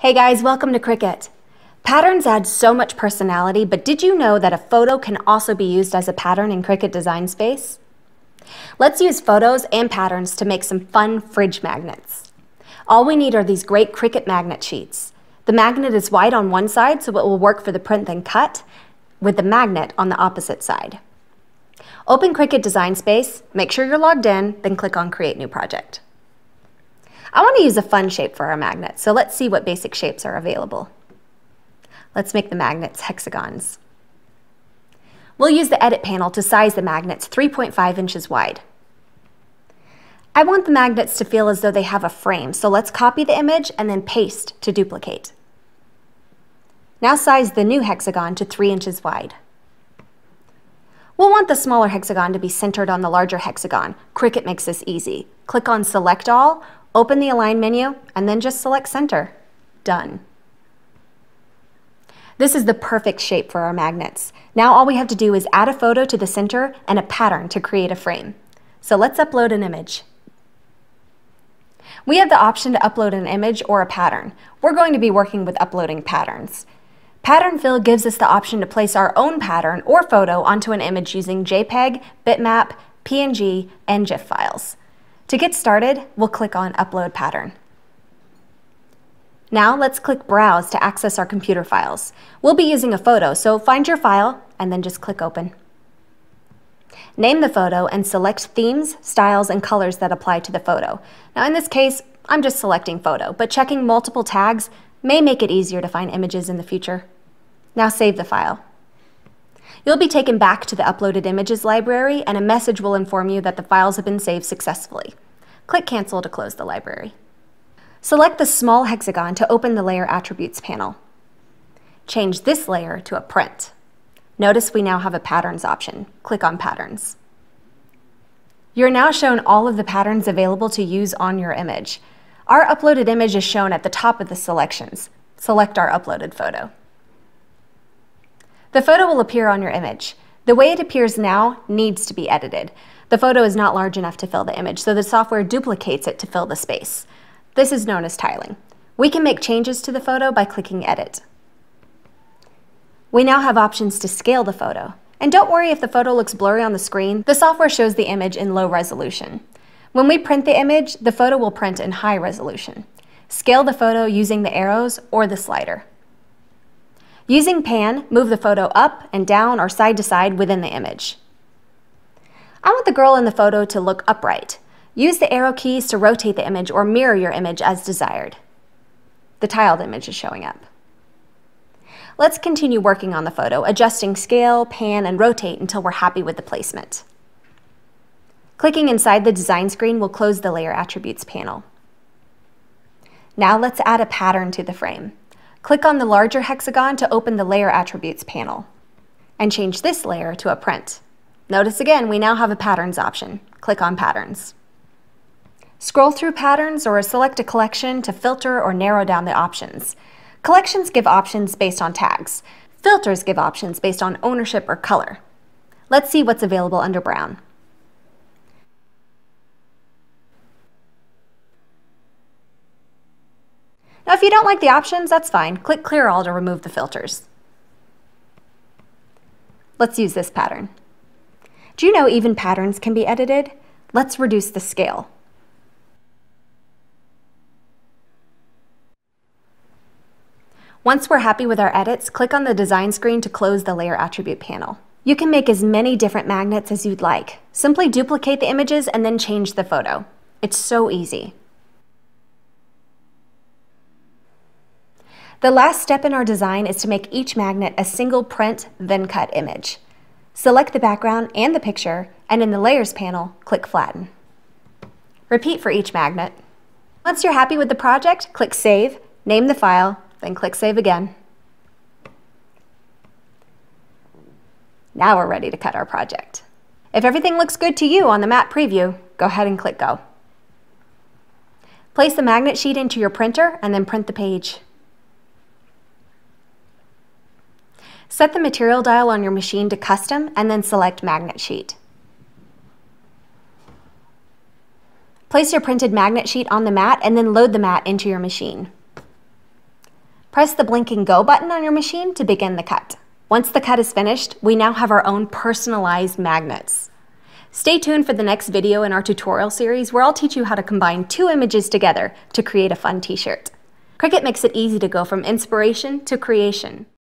Hey guys, welcome to Cricut. Patterns add so much personality, but did you know that a photo can also be used as a pattern in Cricut Design Space? Let's use photos and patterns to make some fun fridge magnets. All we need are these great Cricut magnet sheets. The magnet is white on one side, so it will work for the print then cut, with the magnet on the opposite side. Open Cricut Design Space, make sure you're logged in, then click on Create New Project. I want to use a fun shape for our magnet, so let's see what basic shapes are available. Let's make the magnets hexagons. We'll use the Edit panel to size the magnets 3.5 inches wide. I want the magnets to feel as though they have a frame, so let's copy the image and then paste to duplicate. Now size the new hexagon to 3 inches wide. We'll want the smaller hexagon to be centered on the larger hexagon. Cricut makes this easy. Click on Select All Open the Align menu, and then just select Center. Done. This is the perfect shape for our magnets. Now all we have to do is add a photo to the center and a pattern to create a frame. So let's upload an image. We have the option to upload an image or a pattern. We're going to be working with uploading patterns. Pattern Fill gives us the option to place our own pattern or photo onto an image using JPEG, bitmap, PNG, and GIF files. To get started, we'll click on Upload Pattern. Now let's click Browse to access our computer files. We'll be using a photo, so find your file and then just click Open. Name the photo and select themes, styles, and colors that apply to the photo. Now in this case, I'm just selecting photo, but checking multiple tags may make it easier to find images in the future. Now save the file. You'll be taken back to the uploaded images library and a message will inform you that the files have been saved successfully. Click Cancel to close the library. Select the small hexagon to open the Layer Attributes panel. Change this layer to a print. Notice we now have a Patterns option. Click on Patterns. You're now shown all of the patterns available to use on your image. Our uploaded image is shown at the top of the selections. Select our uploaded photo. The photo will appear on your image. The way it appears now needs to be edited. The photo is not large enough to fill the image, so the software duplicates it to fill the space. This is known as tiling. We can make changes to the photo by clicking Edit. We now have options to scale the photo. And don't worry if the photo looks blurry on the screen, the software shows the image in low resolution. When we print the image, the photo will print in high resolution. Scale the photo using the arrows or the slider. Using pan, move the photo up and down or side to side within the image. I want the girl in the photo to look upright. Use the arrow keys to rotate the image or mirror your image as desired. The tiled image is showing up. Let's continue working on the photo, adjusting scale, pan, and rotate until we're happy with the placement. Clicking inside the design screen will close the Layer Attributes panel. Now let's add a pattern to the frame. Click on the larger hexagon to open the Layer Attributes panel and change this layer to a print. Notice again, we now have a Patterns option. Click on Patterns. Scroll through Patterns or select a collection to filter or narrow down the options. Collections give options based on tags. Filters give options based on ownership or color. Let's see what's available under Brown. If you don't like the options, that's fine. Click Clear All to remove the filters. Let's use this pattern. Do you know even patterns can be edited? Let's reduce the scale. Once we're happy with our edits, click on the design screen to close the layer attribute panel. You can make as many different magnets as you'd like. Simply duplicate the images and then change the photo. It's so easy. The last step in our design is to make each magnet a single print, then cut image. Select the background and the picture, and in the Layers panel, click Flatten. Repeat for each magnet. Once you're happy with the project, click Save, name the file, then click Save again. Now we're ready to cut our project. If everything looks good to you on the mat preview, go ahead and click Go. Place the magnet sheet into your printer and then print the page. Set the material dial on your machine to custom and then select magnet sheet. Place your printed magnet sheet on the mat and then load the mat into your machine. Press the blinking go button on your machine to begin the cut. Once the cut is finished, we now have our own personalized magnets. Stay tuned for the next video in our tutorial series where I'll teach you how to combine two images together to create a fun t-shirt. Cricut makes it easy to go from inspiration to creation.